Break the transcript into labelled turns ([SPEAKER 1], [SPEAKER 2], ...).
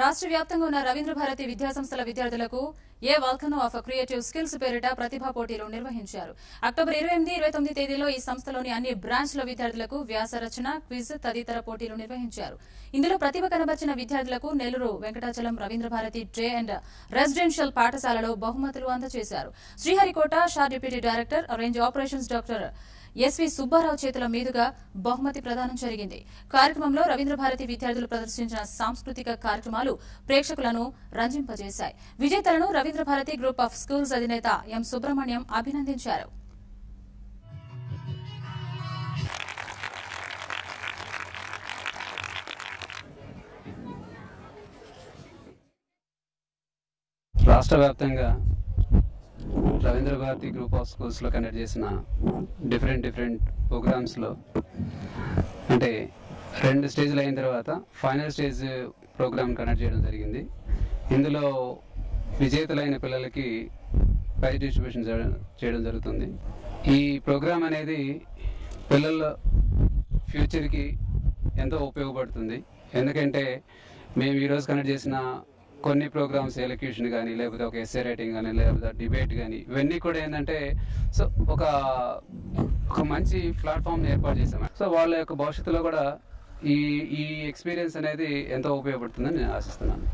[SPEAKER 1] రాష్ట్ర వ్యాప్తంగా ఉన్న రవీంద్ర భారతి విద్యాసంస్థల విద్యార్థులకు a Vulcan of creative skills పేరిట ప్రతిభా పోటీలు నిర్వహించారు. అక్టోబర్ ఇరవై ఎనిమిది ఇరవై తొమ్మిది తేదీలో ఈ సంస్థలోని అన్ని బ్రాంచ్ల విద్యార్థులకు వ్యాస రచన క్విజ్ తదితర పోటీలు నిర్వహించారు. ఇందులో ప్రతిభ కనబర్చిన విద్యార్థులకు Nellore Venkatachalam Ravindra Bharathi day and residential పాఠశాలలో బహుమతులు అందజేశారు. Sriharikota SHAR deputy director range operations doctor S V Subbarao చేతుల మీదుగా బహుమతి ప్రదానం జరిగింది. కార్యక్రమంలో రవీంద్ర భారతి విద్యార్థులు ప్రదర్శించిన సాంస్కృతిక కార్యక్రమాలు ప్రేక్షకులను రంజింపజేశాయి. విజేతలను Ravindra Bharathi group of schools అధినేత ఎం సుబ్రహ్మణ్యం అభినందించారు.
[SPEAKER 2] రాష్ట్ర వ్యాప్తంగా రవీంద్ర భారతి గ్రూప్ ఆఫ్ స్కూల్స్లో కండక్ట్ చేసిన డిఫరెంట్ డిఫరెంట్ ప్రోగ్రామ్స్లో అంటే రెండు స్టేజ్లు అయిన తర్వాత ఫైనల్ స్టేజ్ ప్రోగ్రామ్ కండక్ట్ చేయడం జరిగింది. ఇందులో విజేతలైన పిల్లలకి ప్రైజ్ డిస్ట్రిబ్యూషన్ చేయడం- చేయడం జరుగుతుంది. ఈ ప్రోగ్రామ్ అనేది పిల్లల ఫ్యూచర్కి ఎంతో ఉపయోగపడుతుంది. ఎందుకంటే మేము ఈరోజు కండక్ట్ చేసిన కొన్ని ప్రోగ్రామ్స్ ఎలక్యూషన్ కానీ లేకపోతే ఒక ఎస్ఏ రైటింగ్ కానీ లేకపోతే డిబేట్ కానీ ఇవన్నీ కూడా ఏంటంటే సో ఒక ఒక మంచి ప్లాట్ఫామ్ని ఏర్పాటు చేసాం సో వాళ్ళ యొక్క భవిష్యత్తులో కూడా ఈ ఈ ఎక్స్పీరియన్స్ అనేది ఎంతో ఉపయోగపడుతుందని నేను ఆశిస్తున్నాను.